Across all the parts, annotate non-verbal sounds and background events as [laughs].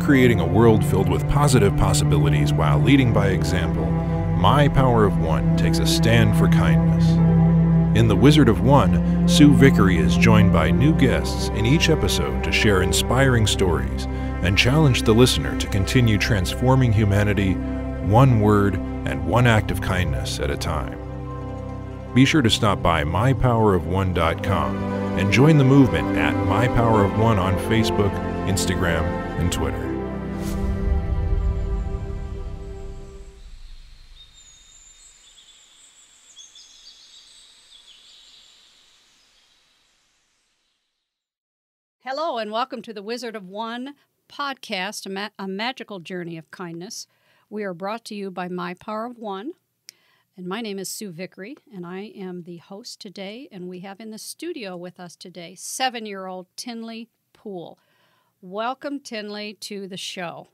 creating a world filled with positive possibilities while leading by example, My Power of One takes a stand for kindness. In The Wizard of One, Sue Vicory is joined by new guests in each episode to share inspiring stories and challenge the listener to continue transforming humanity one word and one act of kindness at a time. Be sure to stop by mypowerofone.com and join the movement at mypowerofone on Facebook, Instagram, and Twitter. And welcome to the Wizard of One podcast, a, ma- a magical journey of kindness. We are brought to you by My Power of One. And my name is Sue Vicory, and I am the host today. And we have in the studio with us today seven year old Tinley Poole. Welcome, Tinley, to the show.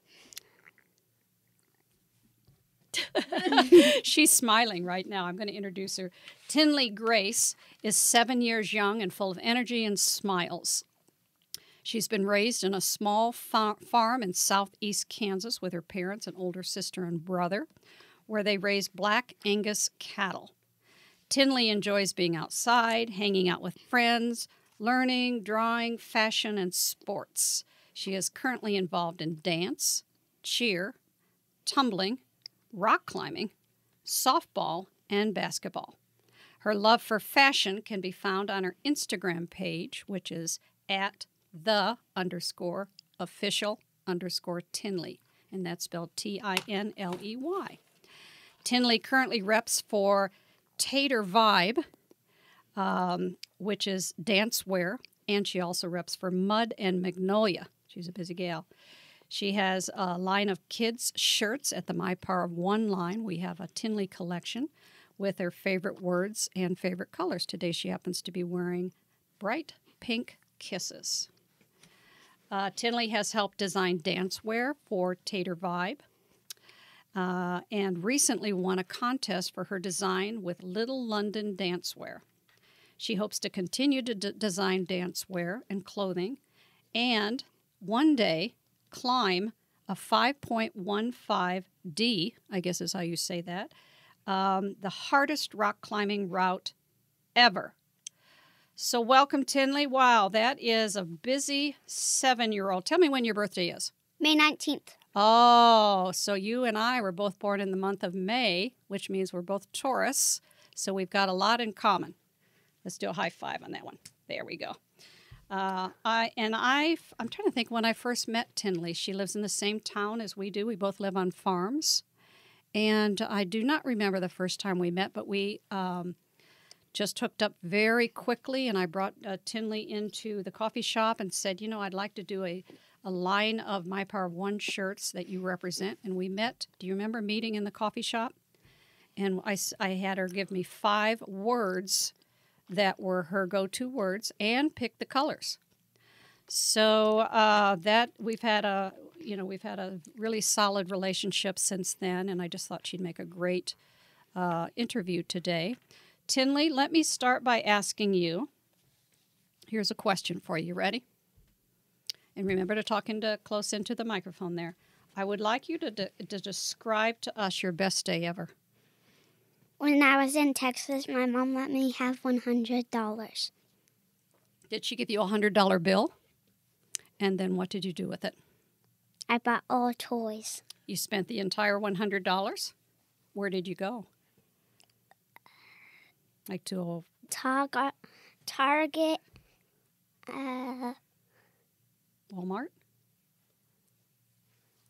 [laughs] She's smiling right now. I'm going to introduce her. Tinley Grace is seven years young and full of energy and smiles. She's been raised in a small fa- farm in southeast Kansas with her parents, an older sister and brother, where they raise black Angus cattle. Tinley enjoys being outside, hanging out with friends, learning, drawing, fashion, and sports. She is currently involved in dance, cheer, tumbling, rock climbing, softball, and basketball. Her love for fashion can be found on her Instagram page, which is at the underscore official underscore Tinley, and that's spelled T I N L E Y. Tinley currently reps for Tater Vibe, um, which is dance wear, and she also reps for Mud and Magnolia. She's a busy gal. She has a line of kids' shirts at the My Power of One line. We have a Tinley collection with her favorite words and favorite colors. Today she happens to be wearing bright pink kisses. Uh, Tinley has helped design dance wear for Tater Vibe uh, and recently won a contest for her design with Little London Dancewear. She hopes to continue to d- design dancewear and clothing and one day climb a 5.15D, I guess is how you say that, um, the hardest rock climbing route ever. So, welcome, Tinley. Wow, that is a busy seven year old. Tell me when your birthday is. May 19th. Oh, so you and I were both born in the month of May, which means we're both Taurus. So, we've got a lot in common. Let's do a high five on that one. There we go. Uh, I and I, I'm trying to think when I first met Tinley. She lives in the same town as we do. We both live on farms, and I do not remember the first time we met, but we um, just hooked up very quickly. And I brought uh, Tinley into the coffee shop and said, you know, I'd like to do a a line of My Power One shirts that you represent. And we met. Do you remember meeting in the coffee shop? And i, I had her give me five words that were her go-to words and pick the colors. So uh, that we've had a you know we've had a really solid relationship since then, and I just thought she'd make a great uh, interview today. Tinley, let me start by asking you. Here's a question for you. Ready? And remember to talk into close into the microphone there. I would like you to, de- to describe to us your best day ever. When I was in Texas, my mom let me have $100. Did she give you a hundred dollar bill? And then what did you do with it? I bought all toys. You spent the entire one hundred dollars. Where did you go? Like to a Target, Target, uh, Walmart?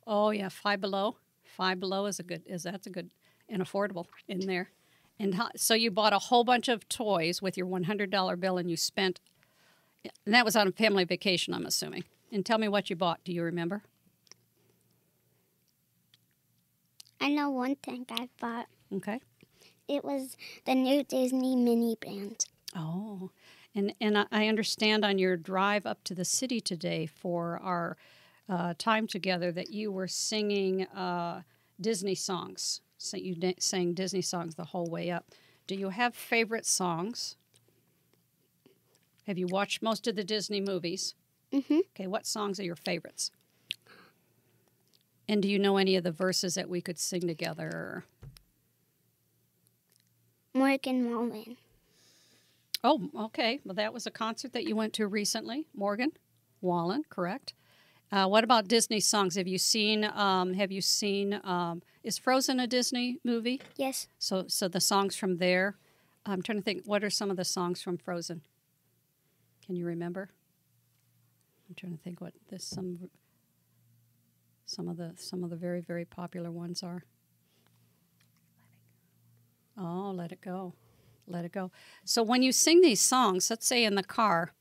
Oh yeah, Five Below. Five Below is a good is that's a good and affordable in there. And how, so you bought a whole bunch of toys with your one hundred dollar bill, and you spent. And that was on a family vacation, I'm assuming. And tell me what you bought. Do you remember? I know one thing I bought. Okay. It was the new Disney mini band. Oh, and and I- understand on your drive up to the city today for our uh, time together that you were singing uh, Disney songs. So you sang Disney songs the whole way up. Do you have favorite songs? Have you watched most of the Disney movies? Mm-hmm. Okay, what songs are your favorites? And do you know any of the verses that we could sing together? Morgan Wallen. Oh, okay. Well, that was a concert that you went to recently, Morgan Wallen, correct? Uh, what about Disney songs? Have you seen? Um, have you seen? Um, is Frozen a Disney movie? Yes. So, so the songs from there. I'm trying to think. What are some of the songs from Frozen? Can you remember? I'm trying to think what this some some of the some of the very very popular ones are. Oh, let it go. Let it go. So when you sing these songs, let's say in the car,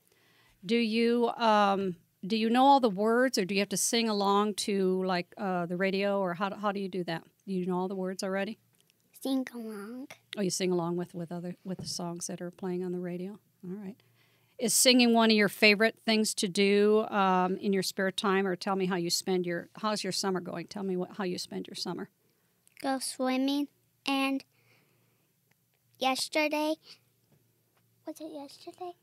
do you um, do you know all the words, or do you have to sing along to like uh, the radio, or how, how do you do that? Do you know all the words already? Sing along. Oh, you sing along with with other with the songs that are playing on the radio. All right. Is singing one of your favorite things to do um, in your spare time, or tell me how you spend your how's your summer going? Tell me what how you spend your summer. Go swimming. And yesterday, was it yesterday?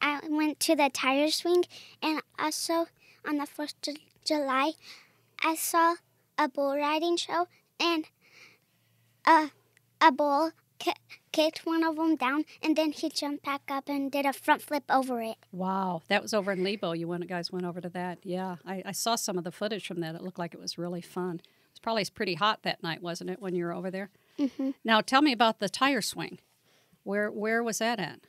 I went to the tire swing, and also on the 1st of July, I saw a bull riding show, and a, a bull ki- kicked one of them down, and then he jumped back up and did a front flip over it. Wow, that was over in Lebo. You went, guys went over to that. Yeah, I, I saw some of the footage from that. It looked like it was really fun. It was probably pretty hot that night, wasn't it, when you were over there? Mm-hmm. Now, tell me about the tire swing. Where where was that at?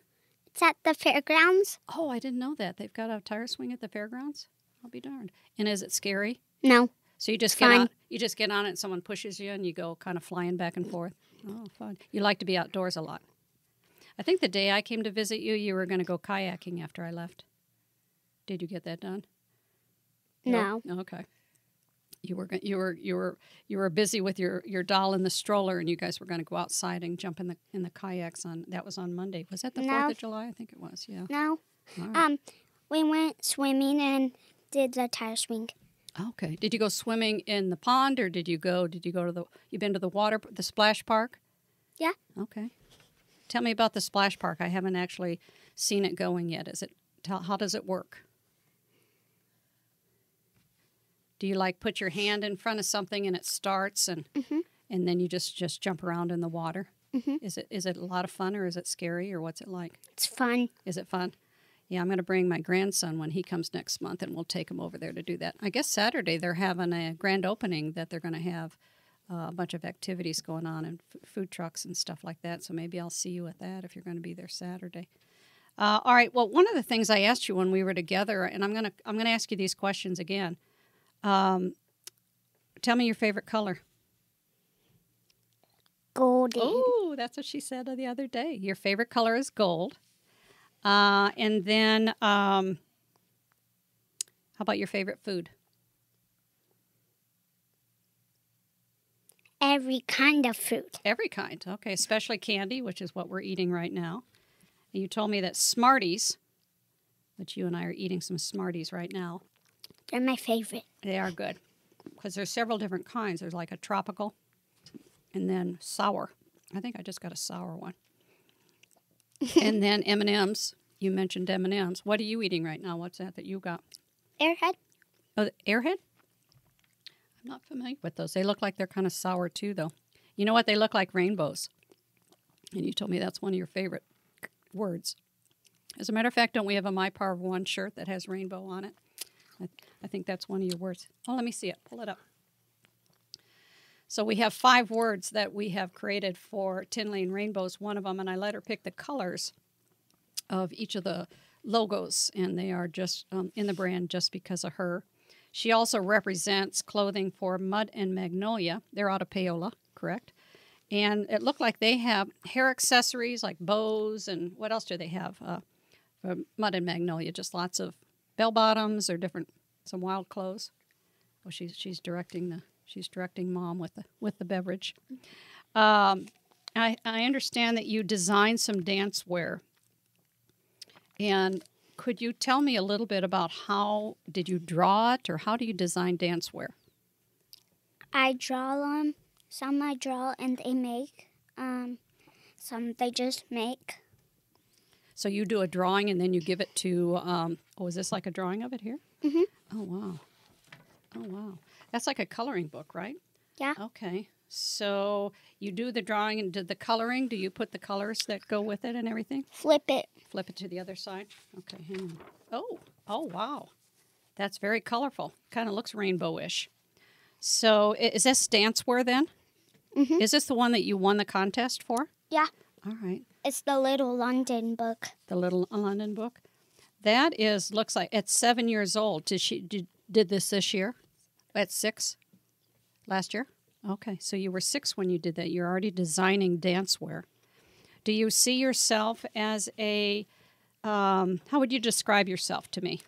It's at the fairgrounds. Oh, I didn't know that. They've got a tire swing at the fairgrounds. I'll be darned. And is it scary? No, So you just get on you just get on it and someone pushes you and you go kind of flying back and forth. Oh, fun. You like to be outdoors a lot. I think the day I came to visit you, you were going to go kayaking after I left. Did you get that done? no. Okay. You were you were you were you were busy with your your doll in the stroller, and you guys were going to go outside and jump in the in the kayaks on that was on Monday. Was that the No. Fourth of July? I think it was. Yeah. No. Right. Um, we went swimming and did the tire swing. Okay. Did you go swimming in the pond, or did you go? Did you go to the? You been to the water, the splash park? Yeah. Okay. Tell me about the splash park. I haven't actually seen it going yet. Is it? How does it work? Do you like put your hand in front of something and it starts and Mhm. and then you just just jump around in the water? Mhm. Is it is it a lot of fun or is it scary or what's it like? It's fun. Is it fun? Yeah, I'm going to bring my grandson when he comes next month, and we'll take him over there to do that. I guess Saturday they're having a grand opening that they're going to have uh, a bunch of activities going on and f- food trucks and stuff like that. So maybe I'll see you at that if you're going to be there Saturday. Uh, all right. Well, one of the things I asked you when we were together, and I'm going to I'm going to ask you these questions again. Um, tell me your favorite color. Golden. Oh, that's what she said the other day. Your favorite color is gold. Uh, and then, um, how about your favorite food? Every kind of fruit. Every kind. Okay, especially candy, which is what we're eating right now. And you told me that Smarties, which you and I are eating some Smarties right now, They're my favorite. they are good because there's several different kinds. There's like a tropical, and then sour. I think I just got a sour one. [laughs] and then M and M's. You mentioned M and M's. What are you eating right now? What's that that you got? Airhead. Oh, the Airhead. I'm not familiar with those. They look like they're kind of sour too, though. You know what? They look like rainbows. And you told me that's one of your favorite words. As a matter of fact, don't we have a My of One shirt that has rainbow on it? I, I think that's one of your words. Oh, let me see it. Pull it up. So we have five words that we have created for Tinley and Rainbows, one of them, and I let her pick the colors of each of the logos, and they are just um, in the brand just because of her. She also represents clothing for Mud and Magnolia. They're out of Paola, correct? And it looked like they have hair accessories like bows and what else do they have? Uh, for Mud and Magnolia, just lots of bell bottoms or different some wild clothes. Oh, she's she's directing the she's directing mom with the with the beverage. Um, I I understand that you designed some dance wear. And could you tell me a little bit about how did you draw it or how do you design dance wear? I draw them. Some I draw and they make. Um, some they just make. So you do a drawing and then you give it to. Um, oh, is this like a drawing of it here? Mm-hmm. Oh wow, oh wow. That's like a coloring book, right? Yeah. Okay. So you do the drawing and do the coloring. Do you put the colors that go with it and everything? Flip it. Flip it to the other side. Okay. Hang on. Oh, oh, wow. That's very colorful. Kind of looks rainbowish. So is this dance dancewear then? Mm-hmm. Is this the one that you won the contest for? Yeah. All right. It's the Little London book. The little London book. That is looks like at seven years old. Did she did, did this this year? At six? Last year? Okay. So you were six when you did that. You're already designing dancewear. Do you see yourself as a um, how would you describe yourself to me?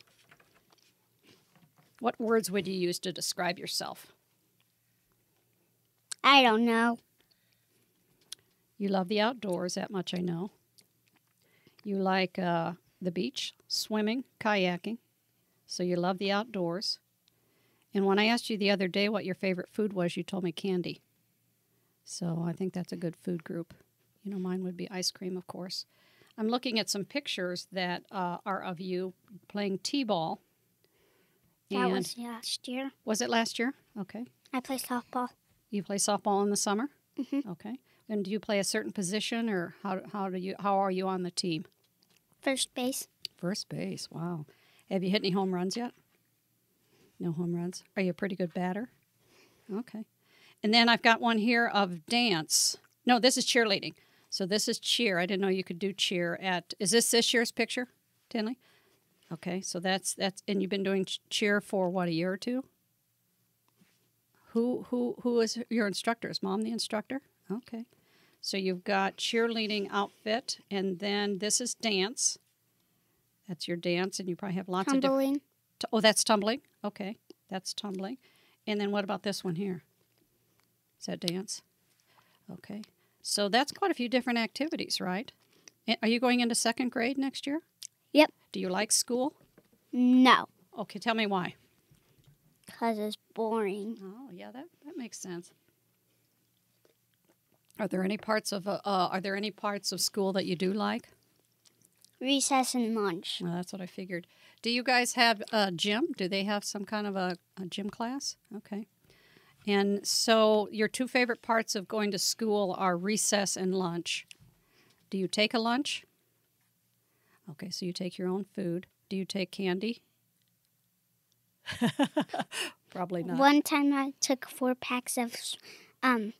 What words would you use to describe yourself? I don't know. You love the outdoors, that much I know. You like uh, the beach, swimming, kayaking. So you love the outdoors. And when I asked you the other day what your favorite food was, you told me candy. So I think that's a good food group. You know, mine would be ice cream, of course. I'm looking at some pictures that uh, are of you playing t-ball. That And was last year. was it last year? Okay. I play softball. You play softball in the summer. Mhm. Okay. And do you play a certain position, or how how do you how are you on the team? First base. First base. Wow. Have you hit any home runs yet? No home runs. Are you a pretty good batter? Okay. And then I've got one here of dance. No, this is cheerleading. So this is cheer. I didn't know you could do cheer at. Is this this year's picture, Tinley? Okay, so that's that's and you've been doing cheer for what a year or two. Who who who is your instructor? Is mom the instructor? Okay, so you've got cheerleading outfit, and then this is dance. That's your dance, and you probably have lots of different. Tumbling. Oh, that's tumbling. Okay, that's tumbling. And then what about this one here? Is that dance? Okay, so that's quite a few different activities, right? Are you going into second grade next year? Yep. Do you like school? No. Okay, tell me why. Because it's boring. Oh, yeah, that, that makes sense. Are there any parts of uh, uh, Are there any parts of school that you do like? Recess and lunch. Well, that's what I figured. Do you guys have a gym? Do they have some kind of a, a gym class? Okay. And so your two favorite parts of going to school are recess and lunch. Do you take a lunch? Okay, so you take your own food. Do you take candy? [laughs] Probably not. One time I took four packs of um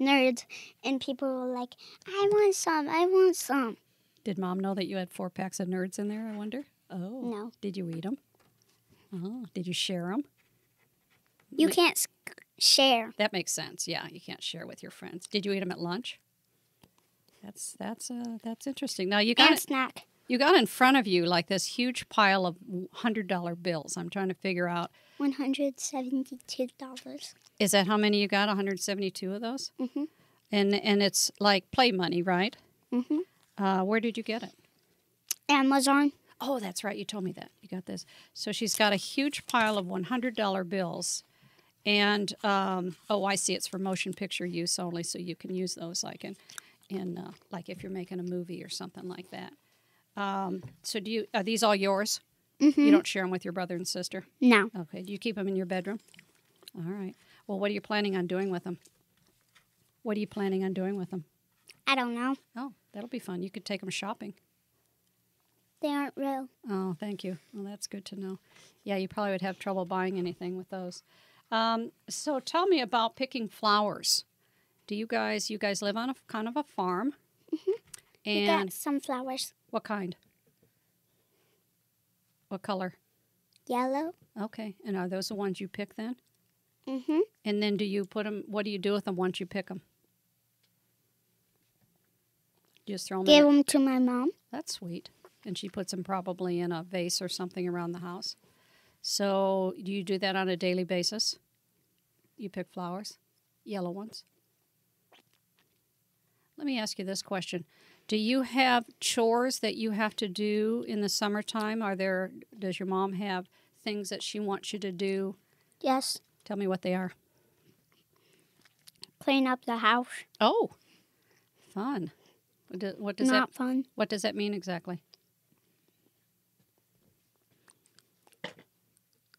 nerds and people were like, I want some, I want some. Did mom know that you had four packs of nerds in there, I wonder? Oh. No. Did you eat them? Oh. Did you share them? You Ma- can't share. That makes sense. Yeah, you can't share with your friends. Did you eat them at lunch? That's that's uh that's interesting. Now you got And snack. you got in front of you like this huge pile of hundred dollar bills. I'm trying to figure out One hundred seventy-two dollars. is that how many you got? 172 of those. Mm-hmm. And and it's like play money, right? Mm-hmm. Uh, where did you get it? Amazon. Oh, that's right. You told me that. You got this. So she's got a huge pile of $100 bills. And, um, oh, I see. It's for motion picture use only, so you can use those like in, in uh, like if you're making a movie or something like that. Um, so do you, are these all yours? Mm-hmm. You don't share them with your brother and sister? No. Okay. Do you keep them in your bedroom? All right. Well, what are you planning on doing with them? What are you planning on doing with them? I don't know. Oh, that'll be fun. You could take them shopping. They aren't real. Oh, thank you. Well, that's good to know. Yeah, you probably would have trouble buying anything with those. Um, so tell me about picking flowers. Do you guys you guys live on a kind of a farm? We And got sunflowers. what kind? What color? Yellow. Okay. And are those the ones you pick then? Mm-hmm. And then do you put them? What do you do with them once you pick them? Just throw them. Give them to my mom. That's sweet. And she puts them probably in a vase or something around the house. So, do you do that on a daily basis? You pick flowers, yellow ones. Let me ask you this question. Do you have chores that you have to do in the summertime? Are there does your mom have things that she wants you to do? Yes. Tell me what they are. Clean up the house. Oh. Fun. What do- What does Not that fun. what does that mean exactly?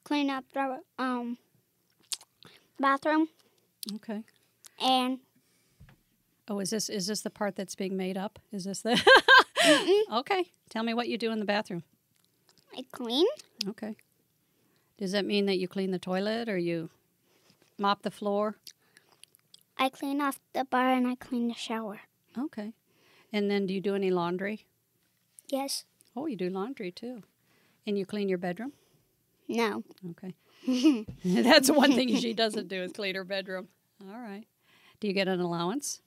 Clean up the um bathroom, Okay. and Oh, is this is this the part that's being made up? Is this the? [laughs] okay. Tell me what you do in the bathroom. I clean. Okay. Does that mean that you clean the toilet or you mop the floor? I clean off the bar and I clean the shower. Okay. And then do you do any laundry? Yes. Oh, you do laundry too. And you clean your bedroom? No. Okay. [laughs] [laughs] That's one thing she doesn't do is clean her bedroom. All right. Do you get an allowance?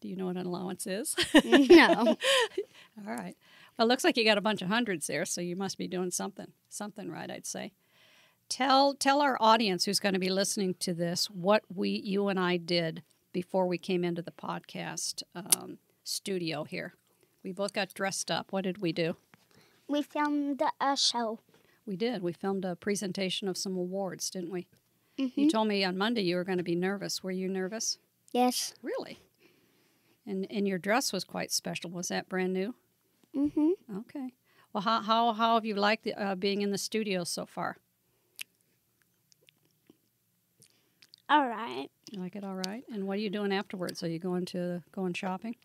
Do you know what an allowance is? no. [laughs] All right. Well, it looks like you got a bunch of hundreds there, so you must be doing something, something right, I'd say. Tell tell our audience who's going to be listening to this what we you and I did before we came into the podcast um, studio here. We both got dressed up. What did we do? We filmed a show. We did. We filmed a presentation of some awards, didn't we? You told me on Monday you were going to be nervous. Were you nervous? Yes. Really? And and your dress was quite special. Was that brand new? Mm Mhm. Okay. Well, how how how have you liked the, uh, being in the studio so far? All right. You like it all right? And what are you doing afterwards? Are you going to going shopping?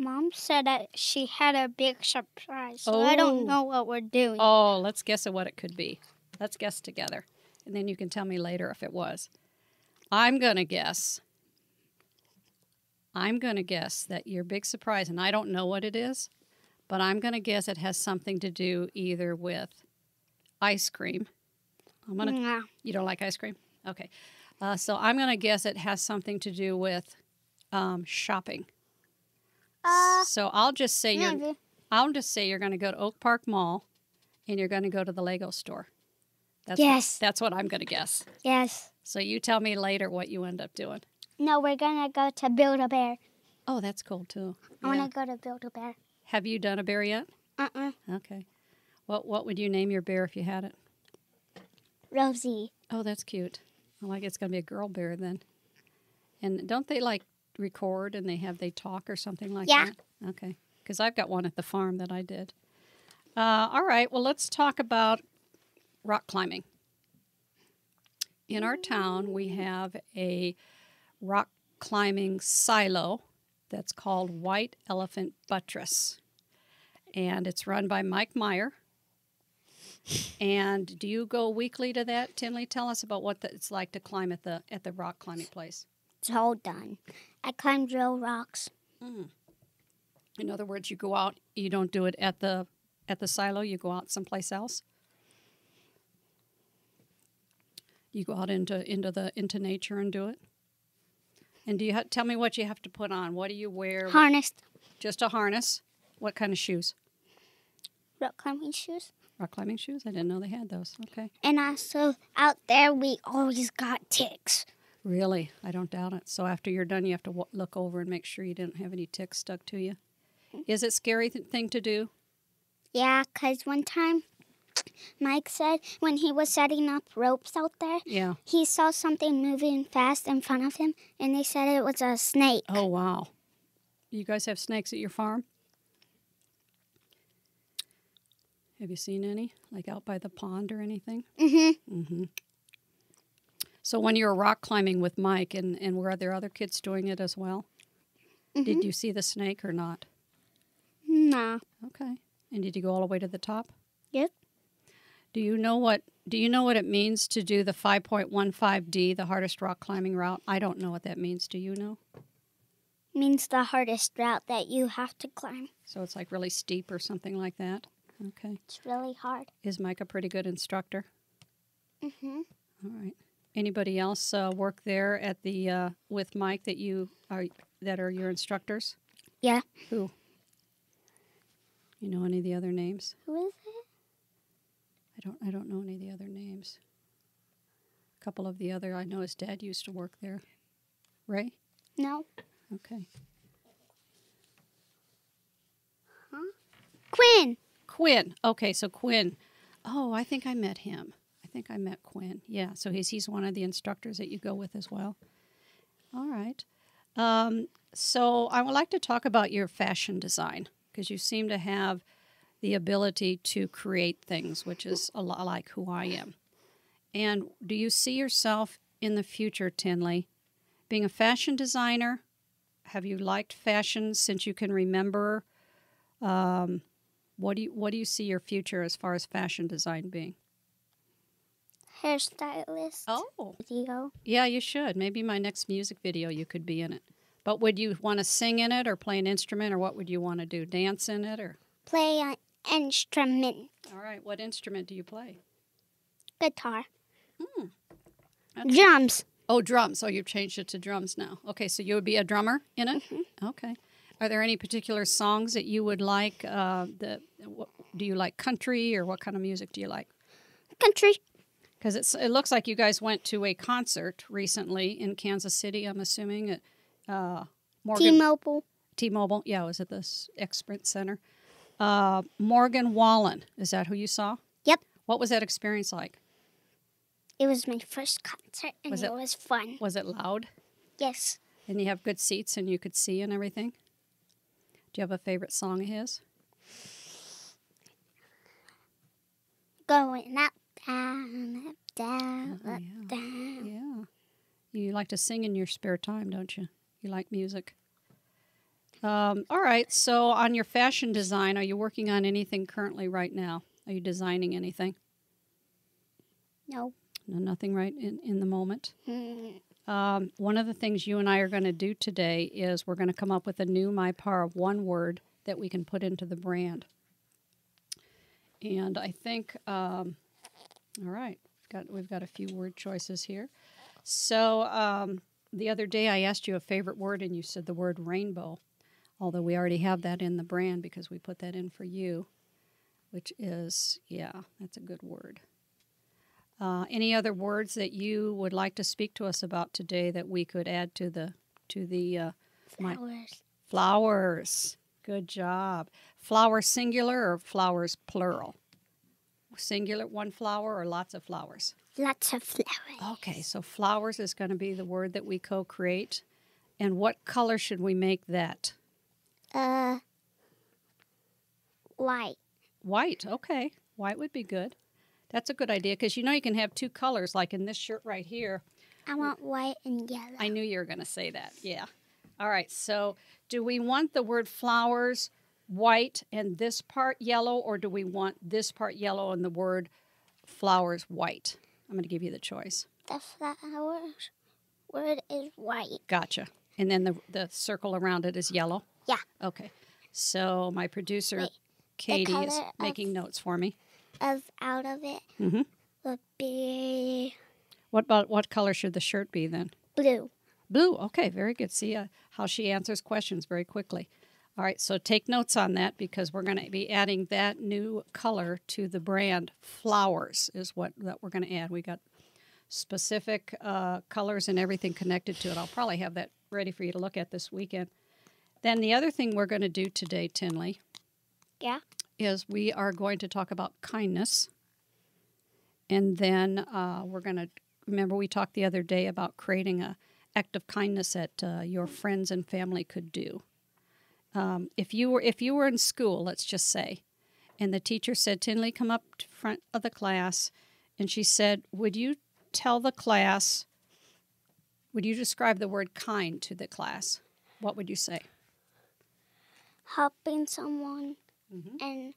Mom said that she had a big surprise, so I don't Oh. know what we're doing. Oh, let's guess at what it could be. Let's guess together, and then you can tell me later if it was. I'm gonna guess. I'm gonna guess that your big surprise, and I don't know what it is, but I'm gonna guess it has something to do either with ice cream. I'm gonna. Nah. You don't like ice cream? Okay. Uh, so I'm going to guess it has something to do with um, shopping. Uh, so I'll just say you're. I'll just say you're going to go to Oak Park Mall, and you're going to go to the Lego store. That's Yes. What, that's what I'm going to guess. Yes. So you tell me later what you end up doing. No, we're gonna go to Build a Bear. Oh, that's cool too. I Yeah. wanna go to Build a Bear. Have you done a bear yet? Uh uh Okay. What What would you name your bear if you had it? Rosie. Oh, that's cute. I like it's going to be a girl bear then. And don't they like record and they have they talk or something like Yeah. that? Okay. Because I've got one at the farm that I did. Uh, all right. Well, let's talk about rock climbing. In our town, we have a rock climbing silo that's called White Elephant Buttress. And it's run by Mike Meyer. And do you go weekly to that, Tinley? Tell us about what the, it's like to climb at the at the rock climbing place. It's all done. I climbed real rocks. Hmm. In other words, you go out. You don't do it at the at the silo. You go out someplace else. You go out into into the into nature and do it. And do you ha- tell me what you have to put on? What do you wear? Harnessed Just a harness. What kind of shoes? rock climbing shoes. Rock climbing shoes? I didn't know they had those. Okay. And also out there, we always got ticks. Really, I don't doubt it. So after you're done, you have to w- look over and make sure you didn't have any ticks stuck to you. Mm-hmm. Is it scary th- thing to do? Yeah, 'cause one time Mike said when he was setting up ropes out there, Yeah. he saw something moving fast in front of him, and they said it was a snake. Oh wow. You guys have snakes at your farm? Have you seen any, like out by the pond or anything? Mm-hmm. So when you were rock climbing with Mike, and and were there other kids doing it as well? Did you see the snake or not? Nah. Okay. And did you go all the way to the top? Yep. Do you know what do you know what it means to do the 5.15D, the hardest rock climbing route? I don't know what that means. Do you know? Means the hardest route that you have to climb. So it's like really steep or something like that. Okay. It's really hard. Is Mike a pretty good instructor? Mm-hmm. All right. Anybody else uh, work there at the uh, with Mike that you are that are your instructors? Yeah. Who? You know any of the other names? Who is it? I don't. I don't know any of the other names. A couple of the other. I know his dad used to work there. Ray. No. Okay. Huh? Quinn. Quinn. Okay, so Quinn. Oh, I think I met him. I think I met Quinn. Yeah, so he's he's one of the instructors that you go with as well. All right. Um, so I would like to talk about your fashion design because you seem to have the ability to create things, which is a lot like who I am. And do you see yourself in the future, Tinley, being a fashion designer? Have you liked fashion since you can remember? Um, what do you What do you see your future as far as fashion design being? Hairstylist. Oh, Video. yeah, you should. Maybe my next music video, you could be in it. But would you want to sing in it, or play an instrument, or what would you want to do? Dance in it, or Play instrument. all right? What instrument do you play? Guitar. That's- Drums. Oh, drums. Oh, you've changed it to drums now. Okay, so you would be a drummer in it. Okay. Are there any particular songs that you would like? Uh, the what, do you like country, or what kind of music do you like? Country. Because it's it looks like you guys went to a concert recently in Kansas City. I'm assuming at uh, Morgan T-Mobile. T-Mobile. Yeah, it was at this Sprint Center. Uh, Morgan Wallen. Is that who you saw? Yep. What was that experience like? It was my first concert and Was it, it- was fun. Was it loud? Yes. And you have good seats and you could see and everything? Do you have a favorite song of his? Going up, down, up, down, Oh, up, yeah. down. Yeah. You like to sing in your spare time, don't you? You like music. Um, all right. So, on your fashion design, are you working on anything currently right now? Are you designing anything? No. No, nothing right in, in the moment. Hmm. Um, one of the things you and I are going to do today is we're going to come up with a new My Power of One word that we can put into the brand. And I think, um, all right, we've got, we've got a few word choices here. So um, the other day I asked you a favorite word, and you said the word rainbow, although we already have that in the brand because we put that in for you, which is, yeah, that's a good word. Uh, any other words that you would like to speak to us about today that we could add to the to the uh, My- Flowers. flowers? Good job. Flower singular or flowers plural? Singular, one flower or lots of flowers? Lots of flowers. Okay, so flowers is going to be the word that we co-create. And what color should we make that? Uh, white. White. Okay, white would be good. That's a good idea because you know you can have two colors, like in this shirt right here. I want white and yellow. I knew you were going to say that. Yeah. All right. So, do we want the word flowers white and this part yellow, or do we want this part yellow and the word flowers white? I'm going to give you the choice. the flowers word is white. Gotcha. And then the, the circle around it is yellow? Yeah. Okay. So, my producer, Wait, Katie, is color of- making notes for me. Of out of it Mhm. would be What about what color should the shirt be then? blue. Blue. Okay, very good. See uh, how she answers questions very quickly. All right, so take notes on that because we're going to be adding that new color to the brand. Flowers is what that we're going to add. We got specific uh, colors and everything connected to it. I'll probably have that ready for you to look at this weekend. Then the other thing we're going to do today, Tinley, Yeah. is we are going to talk about kindness. And then uh, we're going to remember we talked the other day about creating a act of kindness that uh, your friends and family could do. Um, if you were if you were in school, let's just say, and the teacher said, "Tinley, come up to front of the class," and she said, "Would you tell the class? Would you describe the word kind to the class? What would you say?" Helping someone Mhm. and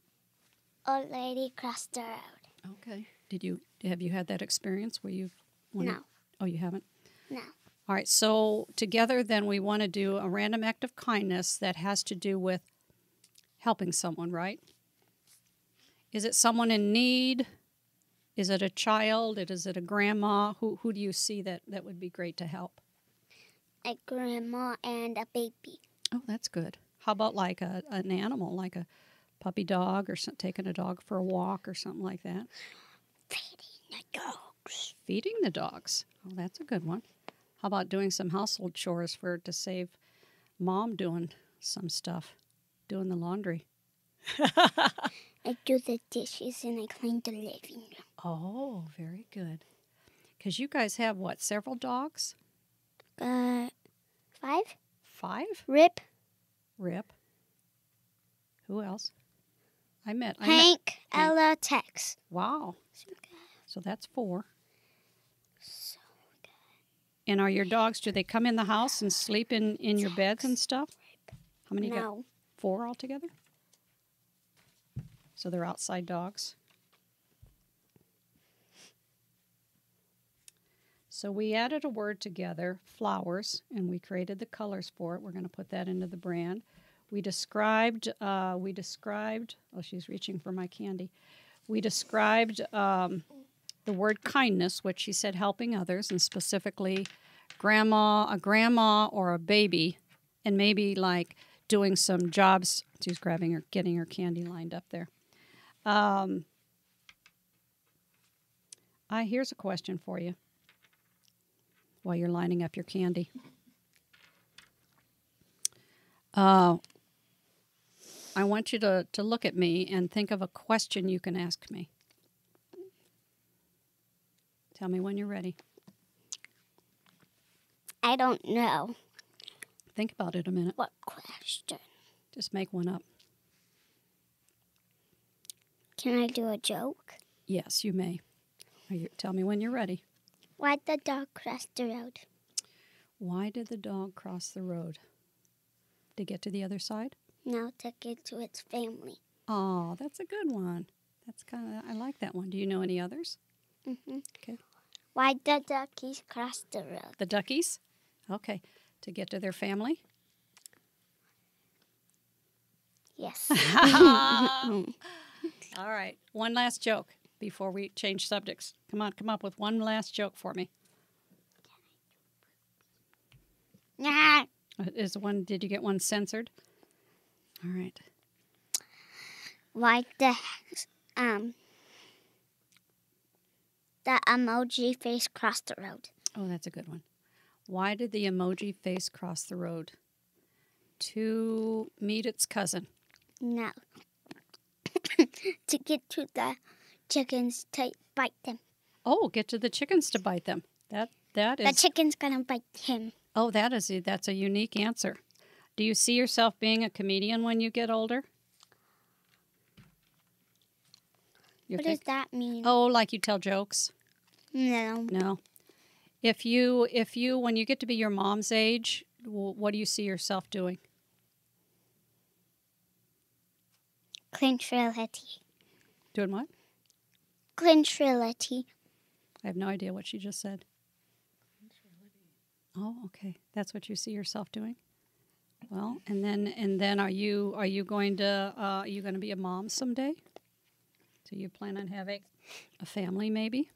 a lady crossed the road. Okay. Did you have you had that experience where you've wanted- No. Oh, you haven't. No. All right. So together, then we want to do a random act of kindness that has to do with helping someone. Right? Is it someone in need? Is it a child? Is it a grandma? Who who do you see that that would be great to help? A grandma and a baby. Oh, that's good. How about like a, an animal, like a puppy dog, or some, taking a dog for a walk, or something like that? Feeding the dogs. feeding the dogs. Oh, that's a good one. How about doing some household chores for to save mom doing some stuff, doing the laundry? [laughs] I do the dishes and I clean the living room. Oh, very good. Because you guys have what? Several dogs? Uh, five? Five? Rip, Rip. Who else? I met I Hank, met, Ella, Hank. Tex. Wow. So that's four. So good. And are your dogs? Do they come in the house and sleep in in your beds and stuff? How many? No. Got? Four altogether. So they're outside dogs. So we added a word together, flowers, and we created the colors for it. We're going to put that into the brand. We described. Uh, we described. Oh, she's reaching for my candy. We described um, the word kindness, which she said helping others, and specifically grandma, a grandma, or a baby, and maybe like doing some jobs. She's grabbing her, getting her candy lined up there. Um, I here's a question for you. While you're lining up your candy, uh, I want you to to look at me and think of a question you can ask me. Tell me when you're ready. I don't know. Think about it a minute. What question? Just make one up. Can I do a joke? Yes, you may. You, tell me when you're ready. Why'd the dog cross the road? Why did the dog cross the road? To get to the other side? No, to get to its family. Oh, that's a good one. That's kind of I like that one. Do you know any others? hmm Okay. Why'd the duckies cross the road? The duckies? Okay. To get to their family? Yes. [laughs] [laughs] All right. One last joke before we change subjects. Come on, come up with one last joke for me. Nah. Uh, Is one did you get one censored? All right. Why'd the um the emoji face cross the road? Oh, that's a good one. Why did the emoji face cross the road? To meet its cousin. No. [coughs] to get to the chickens to bite them. Oh, get to the chickens to bite them. That that The chicken's gonna bite him. Oh, that is a, that's a unique answer. Do you see yourself being a comedian when you get older? You What think- does that mean? Oh, like you tell jokes? No. No. If you if you when you get to be your mom's age, what do you see yourself doing? Clean Clinchrility. Doing what? Clinchrility. I have no idea what she just said. Oh, okay. That's what you see yourself doing. Well, and then and then are you are you going to uh, are you going to be a mom someday? Do you plan on having a family? Maybe.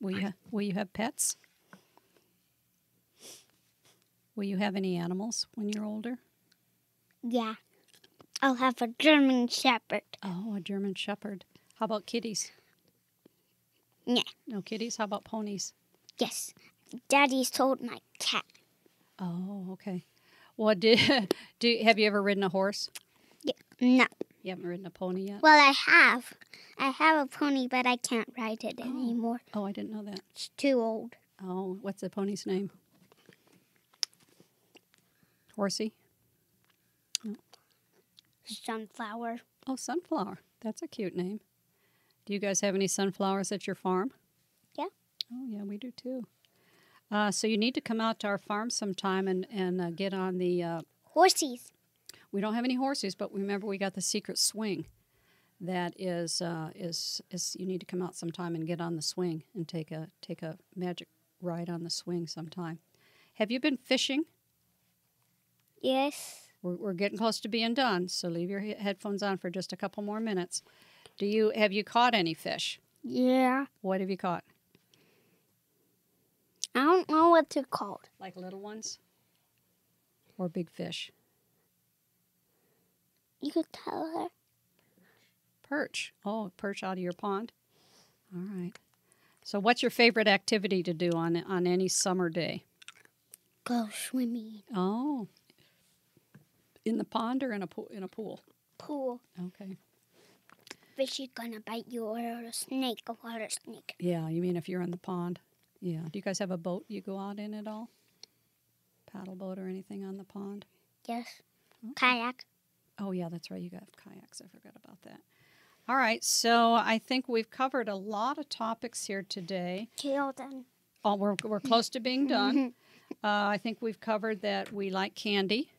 Will you ha- will you have pets? Will you have any animals when you're older? Yeah. I'll have a German Shepherd. Oh, a German Shepherd. How about kitties? Yeah. No kitties. How about ponies? Yes. Daddy's told my cat. Oh, okay. Well, did [laughs] do have you ever ridden a horse? Yeah. No. You haven't ridden a pony yet. Well, I have. I have a pony, but I can't ride it Oh. anymore. Oh, I didn't know that. It's too old. Oh, what's the pony's name? Horsey? Sunflower. Oh, Sunflower. That's a cute name. Do you guys have any sunflowers at your farm? Yeah. Oh, yeah, we do too. Uh, so you need to come out to our farm sometime and, and uh, get on the. Uh, Horsies. we don't have any horses, but remember we got the secret swing. That is uh, is is you need to come out sometime and get on the swing and take a take a magic ride on the swing sometime. Have you been fishing? Yes. We're, we're getting close to being done, so leave your headphones on for just a couple more minutes. Do you have you caught any fish? Yeah. What have you caught? I don't know what they're called. Like little ones or big fish? You could tell her. Perch. Oh, perch out of your pond. All right. So, what's your favorite activity to do on on any summer day? Go swimming. Oh, in the pond or in a pool? In a pool. Pool. Okay. Fish is gonna bite you or a snake, a water snake. Yeah, you mean if you're in the pond? Yeah. Do you guys have a boat you go out in at all? Paddle boat or anything on the pond? Yes. Kayak. Oh, yeah, that's right. You got kayaks. I forgot about that. All right. So I think we've covered a lot of topics here today. All, we're, we're close to being done. [laughs] Uh, I think we've covered that we like candy.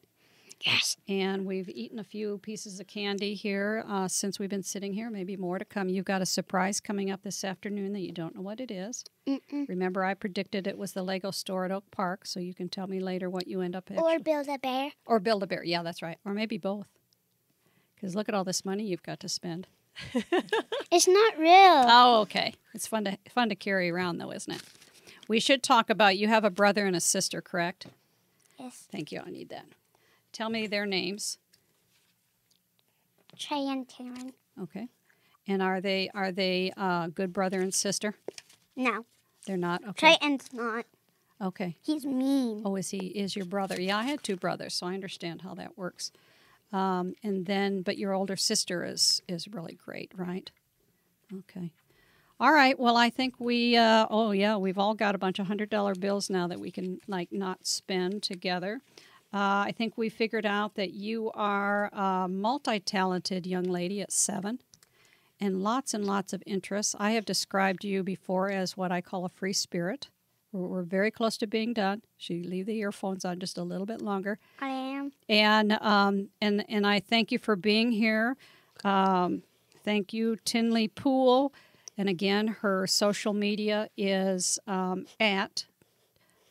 Yes. And we've eaten a few pieces of candy here uh, since we've been sitting here. Maybe more to come. You've got a surprise coming up this afternoon that you don't know what it is. Mm-mm. Remember, I predicted it was the Lego store at Oak Park, so you can tell me later what you end up at. Or build a bear. or build a bear. Yeah, that's right. Or maybe both. Because look at all this money you've got to spend. [laughs] It's not real. Oh, okay. It's fun to fun to carry around, though, isn't it? We should talk about. You have a brother and a sister, correct? yes. Thank you. I need that. Tell me their names. Trey and Taryn. Okay. And are they are they uh, good brother and sister? No. They're not. Okay. Treyton's not. Okay. He's mean. Oh, is he is your brother? Yeah, I had two brothers, so I understand how that works. Um, and then, but your older sister is is really great, right? Okay. All right. Well, I think we. Uh, oh yeah, we've all got a bunch of hundred dollar bills now that we can like not spend together. Uh, I think we figured out that you are a multi talented young lady at seven and lots and lots of interests. I have described you before as what I call a free spirit. We're, we're very close to being done. Should you leave the earphones on just a little bit longer? I am. And um, and and I thank you for being here. Um, thank you, Tinley Poole. And again, her social media is um, at.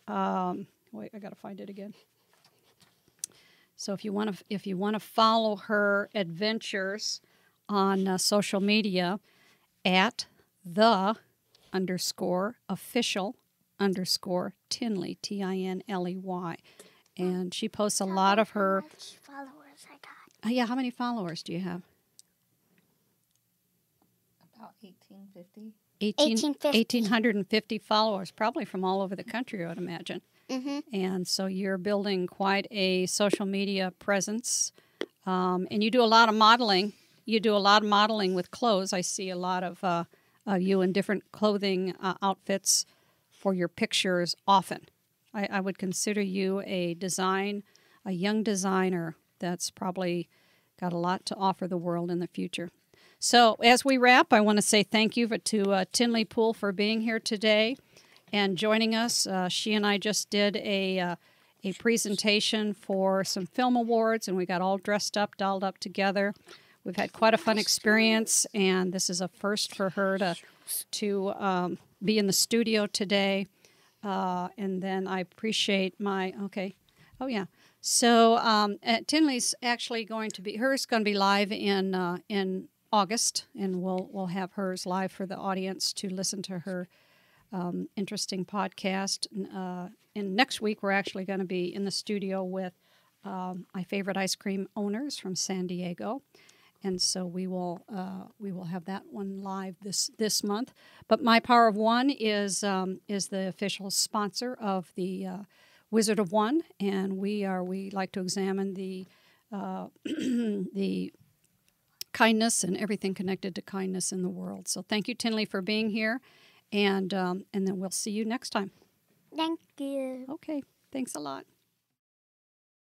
Um, wait, I got to find it again. So if you want to if you want to follow her adventures on uh, social media, at the underscore official underscore Tinley T I N L E Y, and she posts a lot of her. Followers I got. Uh, yeah, how many followers do you have? About 1850. 18, 1850. 1,850 followers, probably from all over the country, I would imagine. Mm-hmm. And so you're building quite a social media presence. Um, and you do a lot of modeling. You do a lot of modeling with clothes. I see a lot of uh, uh, you in different clothing uh, outfits for your pictures often. I, I would consider you a design, a young designer that's probably got a lot to offer the world in the future. So, as we wrap, I want to say thank you to uh, Tinley Poole for being here today and joining us. Uh, she and I just did a uh, a presentation for some film awards, and we got all dressed up, dolled up together. We've had quite a fun experience, and this is a first for her to to um, be in the studio today. Uh, and then I appreciate my okay. Oh yeah. So um, uh, Tinley's actually going to be hers going to be live in uh, in August, and we'll we'll have hers live for the audience to listen to her um, interesting podcast. Uh, and next week, we're actually going to be in the studio with um, my favorite ice cream owners from San Diego, and so we will uh, we will have that one live this this month. But my Power of One is um, is the official sponsor of the uh, Wizard of One, and we are we like to examine the uh, [clears throat] the kindness and everything connected to kindness in the world. So thank you, Tinley, for being here, and um, and then we'll see you next time. Thank you. Okay, thanks a lot.